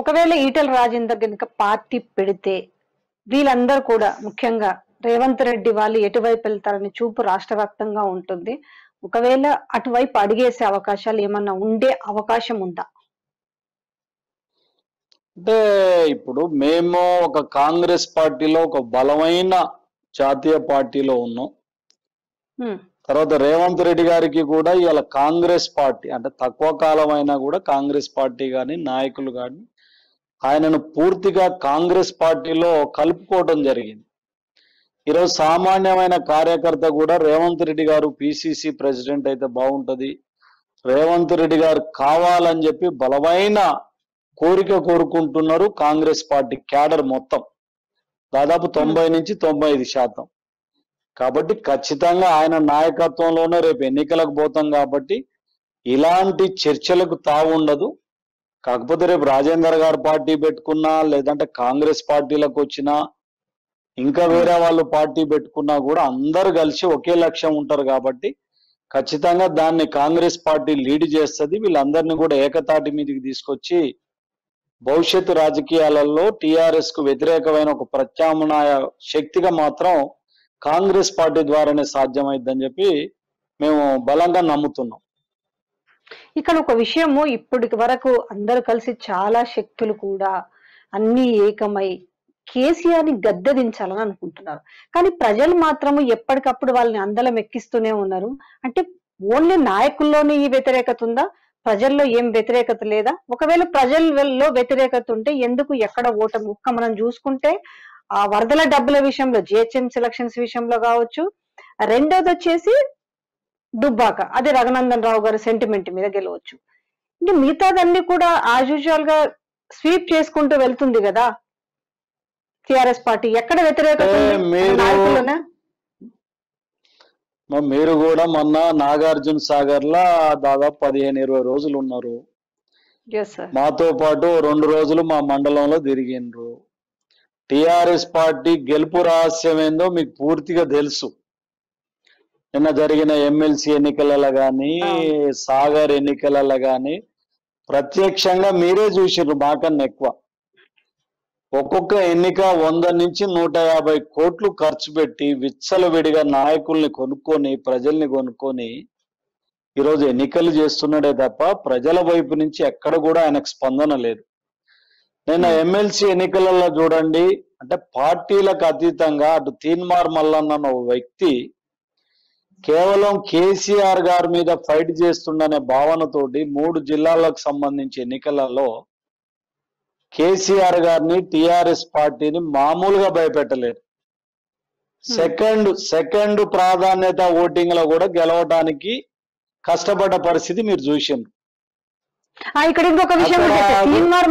ఒకవేళ ఈటల రాజేందర్ కనుక పార్టీ పెడితే వీళ్ళందరూ కూడా ముఖ్యంగా రేవంత్ రెడ్డి వాళ్ళు ఎటువైపు వెళ్తారని చూపు రాష్ట్ర వ్యాప్తంగా ఉంటుంది. ఒకవేళ అటువైపు అడిగేసే అవకాశాలు ఏమన్నా ఉండే అవకాశం ఉందా? అంటే ఇప్పుడు మేము ఒక కాంగ్రెస్ పార్టీలో ఒక బలమైన జాతీయ పార్టీలో ఉన్నాం. తర్వాత రేవంత్ రెడ్డి గారికి కూడా ఇవాళ కాంగ్రెస్ పార్టీ అంటే తక్కువ కాలం అయినా కూడా కాంగ్రెస్ పార్టీ కానీ నాయకులు కానీ ఆయనను పూర్తిగా కాంగ్రెస్ పార్టీలో కలుపుకోవడం జరిగింది. ఈరోజు సామాన్యమైన కార్యకర్త కూడా రేవంత్ రెడ్డి గారు పిసిసి ప్రెసిడెంట్ అయితే బాగుంటది. రేవంత్ రెడ్డి గారు కావాలని చెప్పి బలమైన కోరిక కోరుకుంటున్నారు కాంగ్రెస్ పార్టీ క్యాడర్ మొత్తం. దాదాపు తొంభై నుంచి తొంభై ఐదు శాతం. కాబట్టి ఖచ్చితంగా ఆయన నాయకత్వంలోనే రేపు ఎన్నికలకు పోతాం కాబట్టి ఇలాంటి చర్చలకు తావు ఉండదు కాకపోతే రేపు రాజేందర్ గారు పార్టీ పెట్టుకున్నా లేదంటే కాంగ్రెస్ పార్టీలకు వచ్చినా ఇంకా వేరే వాళ్ళు పార్టీ పెట్టుకున్నా కూడా అందరు కలిసి ఒకే లక్ష్యం ఉంటారు కాబట్టి ఖచ్చితంగా దాన్ని కాంగ్రెస్ పార్టీ లీడ్ చేస్తుంది. వీళ్ళందరినీ కూడా ఏకతాటి మీదకి తీసుకొచ్చి భవిష్యత్తు రాజకీయాలలో టిఆర్ఎస్కు వ్యతిరేకమైన ఒక ప్రత్యామ్నాయ శక్తిగా మాత్రం కాంగ్రెస్ పార్టీ ద్వారానే సాధ్యమైద్దని చెప్పి మేము బలంగా నమ్ముతున్నాం. ఇక్కడ ఒక విషయము ఇప్పటి వరకు అందరూ కలిసి చాలా శక్తులు కూడా అన్ని ఏకమై కేసీఆర్ని గద్దెదించాలని అనుకుంటున్నారు. కానీ ప్రజలు మాత్రము ఎప్పటికప్పుడు వాళ్ళని అందలం ఎక్కిస్తూనే ఉన్నారు. అంటే ఓన్లీ నాయకుల్లోనే ఈ వ్యతిరేకత ఉందా? ప్రజల్లో ఏం వ్యతిరేకత లేదా? ఒకవేళ ప్రజల్లో వ్యతిరేకత ఉంటే ఎందుకు ఎక్కడ ఓటమి ఒక్క మనం చూసుకుంటే ఆ వరదల డబ్బుల విషయంలో జిహెచ్ఎం సెలక్షన్స్ విషయంలో కావచ్చు. రెండోది వచ్చేసి దుబ్బాక. అదే రఘునందన్ రావు గారి సెంటిమెంట్ మీద గెలవచ్చు. ఇంకా మిగతాదన్నీ కూడా యాజ్ యూజువల్గా స్వీప్ చేసుకుంటూ వెళ్తుంది కదా. టిఆర్ఎస్ పార్టీ ఎక్కడ వ్యతిరేకత? మీరు- కూడా మొన్న నాగార్జున సాగర్ లా దాదాపు పదిహేను ఇరవై రోజులు ఉన్నారు. మాతో పాటు రెండు రోజులు మా మండలంలో తిరిగిండ్రు. టిఆర్ఎస్ పార్టీ గెలుపు రహస్యం ఏందో మీకు పూర్తిగా తెలుసు. నిన్న జరిగిన ఎమ్మెల్సీ ఎన్నికలలో గాని సాగర్ ఎన్నికలలో గాని ప్రత్యక్షంగా మీరే చూసిర్రు మాకన్నా ఎక్కువ. ఒక్కొక్క ఎన్నిక వంద నుంచి నూట యాభై కోట్లు ఖర్చు పెట్టి విచ్చలవిడిగా నాయకుల్ని కొనుక్కొని ప్రజల్ని కొనుక్కొని ఈరోజు ఎన్నికలు చేస్తున్నాడే తప్ప ప్రజల వైపు నుంచి ఎక్కడ కూడా ఆయనకు స్పందన లేదు. నిన్న ఎమ్మెల్సీ ఎన్నికలలో చూడండి అంటే పార్టీలకు అతీతంగా అటు తీన్మార్ మల్లన్న వ్యక్తి కేవలం కేసీఆర్ గారి మీద ఫైట్ చేస్తుండనే భావనతోటి మూడు జిల్లాలకు సంబంధించి ఎన్నికలలో కేసీఆర్ గారిని టిఆర్ఎస్ పార్టీని మామూలుగా భయపెట్టలేరు సెకండ్ సెకండ్ ప్రాధాన్యత ఓటింగ్లో కూడా గెలవడానికి కష్టపడ్డ పరిస్థితి మీరు చూసిండ్రు. ఇక్కడ ఇంకొక విషయం తీన్మార్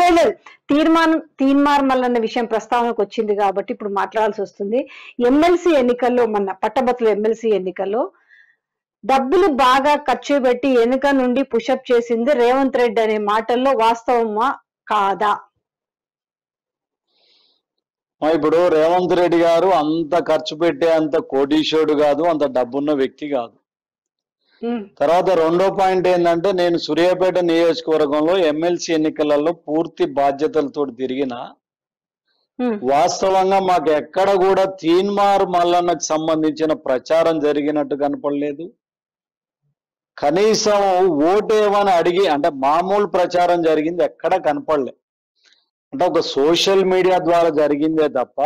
లేదు లేదు. తీర్మానం తీన్మార్ మల్లన్న విషయం ప్రస్తావనకు వచ్చింది కాబట్టి ఇప్పుడు మాట్లాడాల్సి వస్తుంది. ఎమ్మెల్సీ ఎన్నికల్లో మన పట్టభద్రుల ఎమ్మెల్సీ ఎన్నికల్లో డబ్బులు బాగా ఖర్చు పెట్టి ఎన్నిక నుండి పుషప్ చేసింది రేవంత్ రెడ్డి అనే మాటల్లో వాస్తవమా కాదా? ఇప్పుడు రేవంత్ రెడ్డి గారు అంత ఖర్చు పెట్టే అంత కోటీశ్వరుడు కాదు అంత డబ్బున్న వ్యక్తి కాదు. తర్వాత రెండో పాయింట్ ఏంటంటే నేను సూర్యాపేట నియోజకవర్గంలో ఎమ్మెల్సీ ఎన్నికలలో పూర్తి బాధ్యతలతో తిరిగిన వాస్తవంగా మాకు ఎక్కడ కూడా తీన్మార్ మల్లన్నకు సంబంధించిన ప్రచారం జరిగినట్టు కనపడలేదు. కనీసం ఓటేమని అడిగి అంటే మామూలు ప్రచారం జరిగింది ఎక్కడ కనపడలే. అంటే ఒక సోషల్ మీడియా ద్వారా జరిగిందే తప్ప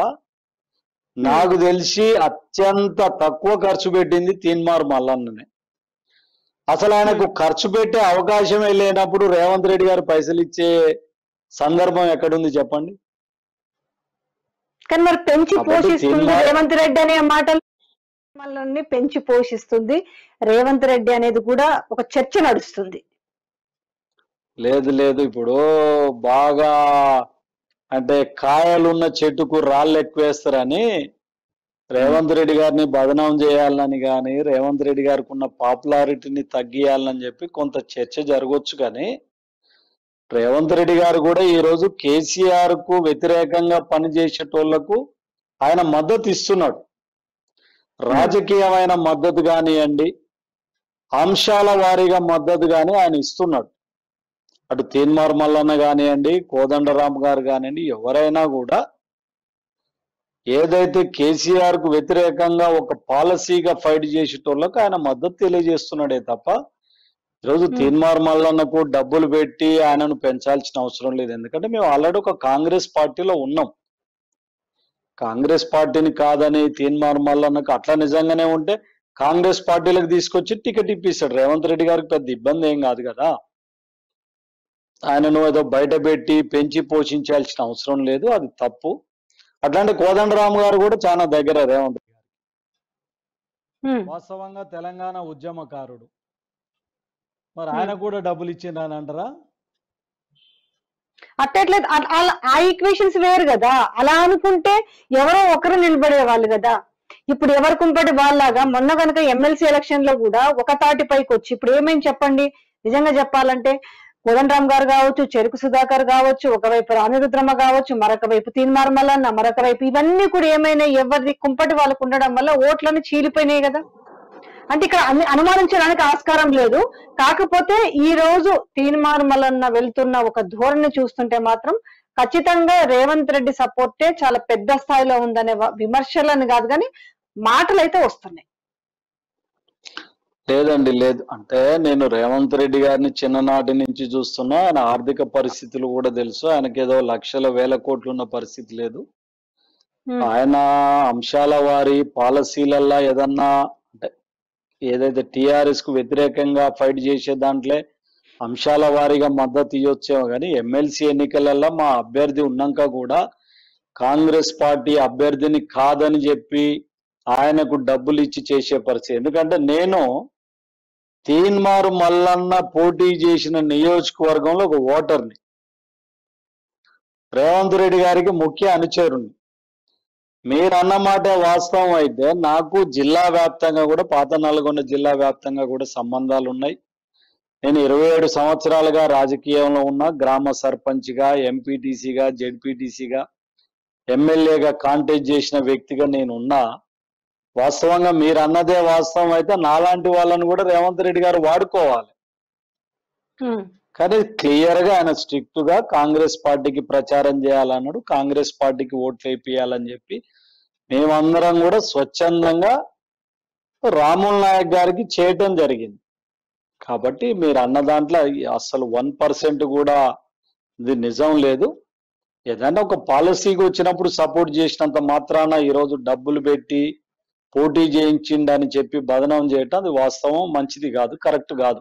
నాకు తెలిసి అత్యంత తక్కువ ఖర్చు పెట్టింది తీన్మార్ మల్లన్ననే. అసలు ఆయనకు ఖర్చు పెట్టే అవకాశమే లేనప్పుడు రేవంత్ రెడ్డి గారు పైసలు ఇచ్చే సందర్భం ఎక్కడుంది చెప్పండి? కానీ మరి పెంచి పోషిస్తుంది రేవంత్ రెడ్డి అనే మాటలు మల్లన్ని పెంచి పోషిస్తుంది. రేవంత్ రెడ్డి అనేది కూడా ఒక చర్చ నడుస్తుంది. లేదు లేదు. ఇప్పుడు బాగా అంటే కాయలున్న చెట్టుకు రాళ్ళు ఎక్కువేస్తారని రేవంత్ రెడ్డి గారిని బదనాం చేయాలని కానీ రేవంత్ రెడ్డి గారికి ఉన్న పాపులారిటీని తగ్గియాలని చెప్పి కొంత చర్చ జరగవచ్చు కానీ రేవంత్ రెడ్డి గారు కూడా ఈరోజు కేసీఆర్కు వ్యతిరేకంగా పనిచేసేటోళ్ళకు ఆయన మద్దతు ఇస్తున్నాడు. రాజకీయమైన మద్దతు కానివ్వండి అంశాల వారీగా మద్దతు కానీ ఆయన ఇస్తున్నాడు. అటు తీన్మార్ మల్లన్న కానివ్వండి కోదండరామ్ గారు కానివ్వండి ఎవరైనా కూడా ఏదైతే కేసీఆర్కు వ్యతిరేకంగా ఒక పాలసీగా ఫైట్ చేసేటోళ్ళకు ఆయన మద్దతు తెలియజేస్తున్నాడే తప్ప ఈరోజు. తీన్మార్ మల్లన్నకు డబ్బులు పెట్టి ఆయనను పెంచాల్సిన అవసరం లేదు. ఎందుకంటే మేము ఆల్రెడీ ఒక కాంగ్రెస్ పార్టీలో ఉన్నాం. కాంగ్రెస్ పార్టీని కాదని తీన్మార్ మల్లన్నకు అట్లా నిజంగానే ఉంటే కాంగ్రెస్ పార్టీలకు తీసుకొచ్చి టికెట్ ఇప్పిస్తాడు. రేవంత్ రెడ్డి గారికి పెద్ద ఇబ్బంది ఏం కాదు కదా. ఆయనను ఏదో బయట పెట్టి పెంచి పోషించాల్సిన అవసరం లేదు. అది తప్పు. అట్లాంటి కోదండరామ్ గారు కూడా చాలా దగ్గర రేవంత్. వాస్తవంగా తెలంగాణ ఉద్యమకారుడు. మరి ఆయన కూడా డబ్బులు ఇచ్చిండ్రని అంటారా? అట్టట్లేదు. ఆ ఈక్వేషన్స్ వేరు కదా. అలా అనుకుంటే ఎవరో ఒకరు నిలబడే వాళ్ళు కదా. ఇప్పుడు ఎవరు కుంపటి వాళ్ళలాగా మొన్న కనుక ఎమ్మెల్సీ ఎలక్షన్లో కూడా ఒక తాటి పైకి వచ్చి ఇప్పుడు ఏమైంది చెప్పండి? నిజంగా చెప్పాలంటే కోదండరామ్ గారు కావచ్చు చెరుకు సుధాకర్ కావచ్చు ఒకవైపు రాణిరుద్రమ్మ కావచ్చు మరొక వైపు తీన్మార్ మల్లన్న మరొక వైపు ఇవన్నీ కూడా ఏమైనా ఎవరిది కుంపటి వాళ్ళకు ఉండడం వల్ల ఓట్లన్నీ చీలిపోయినాయి కదా. అంటే ఇక్కడ అనుమానించడానికి ఆస్కారం లేదు. కాకపోతే ఈ రోజు తీన్మార్ మల్లన్న వెళ్తున్న ఒక ధోరణి చూస్తుంటే మాత్రం ఖచ్చితంగా రేవంత్ రెడ్డి సపోర్టే చాలా పెద్ద స్థాయిలో ఉందనే విమర్శలని కాదు కానీ మాటలు అయితే వస్తున్నాయి. లేదండి లేదు. అంటే నేను రేవంత్ రెడ్డి గారిని చిన్ననాటి నుంచి చూస్తున్నా. ఆయన ఆర్థిక పరిస్థితులు కూడా తెలుసు. ఆయనకి ఏదో లక్షల వేల కోట్లు ఉన్న పరిస్థితి లేదు. ఉమ్, ఆయన అంశాల వారి పాలసీలల్లా ఏదన్నా అంటే ఏదైతే టిఆర్ఎస్కు వ్యతిరేకంగా ఫైట్ చేసే దాంట్లో అంశాల వారీగా మద్దతు ఇవ్వచ్చేమో కానీ ఎమ్మెల్సీ ఎన్నికలలో మా అభ్యర్థి ఉన్నాక కూడా కాంగ్రెస్ పార్టీ అభ్యర్థిని కాదని చెప్పి ఆయనకు డబ్బులు ఇచ్చి చేసే పరిస్థితి. ఎందుకంటే నేను తీన్మారు మల్లన్న పోటీ చేసిన నియోజకవర్గంలో ఒక ఓటర్ని. రేవంత్ రెడ్డి గారికి ముఖ్య అనుచరుణ్ణి. మీరు మాట వాస్తవం అయితే నాకు జిల్లా వ్యాప్తంగా కూడా పాత నల్గొండ జిల్లా వ్యాప్తంగా కూడా సంబంధాలు ఉన్నాయి నేను ఇరవై ఏడు సంవత్సరాలుగా రాజకీయంలో ఉన్న గ్రామ సర్పంచ్గా ఎంపీటీసీగా జెడ్పీటీసీగా ఎమ్మెల్యేగా కాంటెస్ట్ చేసిన వ్యక్తిగా నేను ఉన్నా. వాస్తవంగా మీరు అన్నదే వాస్తవం అయితే నాలాంటి వాళ్ళని కూడా రేవంత్ రెడ్డి గారు వాడుకోవాలి. కానీ క్లియర్గా ఆయన స్ట్రిక్ట్గా కాంగ్రెస్ పార్టీకి ప్రచారం చేయాలన్నాడు కాంగ్రెస్ పార్టీకి ఓట్లు వేపియాలని చెప్పి మేమందరం కూడా స్వచ్ఛందంగా రాముల్ నాయక్ గారికి చేయటం జరిగింది. కాబట్టి మీరు అన్న దాంట్లో అసలు వన్ పర్సెంట్ కూడా ఇది నిజం లేదు. ఏదైనా ఒక పాలసీకి వచ్చినప్పుడు సపోర్ట్ చేసినంత మాత్రాన ఈరోజు డబ్బులు పెట్టి పోటీ చేయించిండని చెప్పి బదనం చేయటం అది వాస్తవం మంచిది కాదు కరెక్ట్ కాదు.